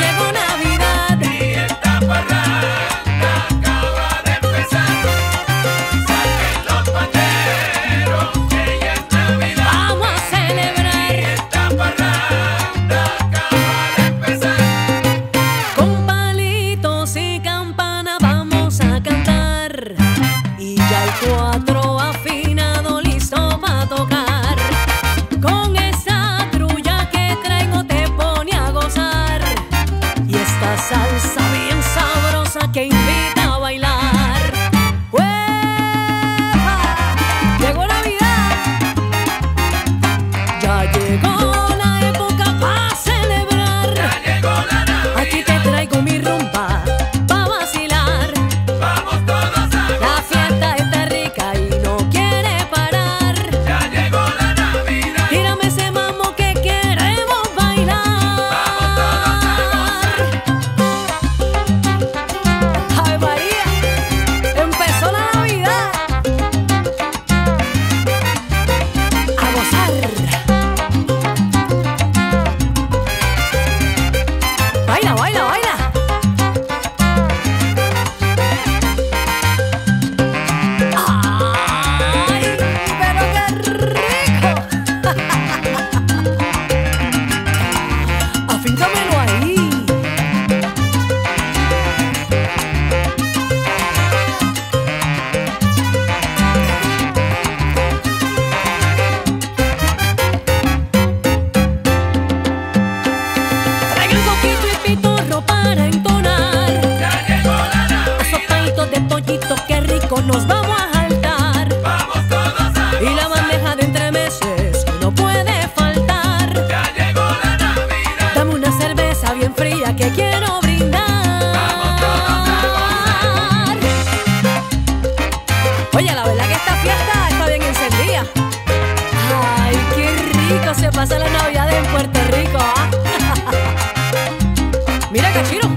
예 quem vida. Todos nos vamos a saltar. Vamos todos a Y la bandeja de entremeses que no puede faltar. Ya llegó la Navidad. Dame una cerveza bien fría que quiero brindar. Oye, la verdad que esta fiesta está bien encendida. Ay, qué rico se pasa la Navidad en Puerto Rico. ¿ah? Mira, Cachiro,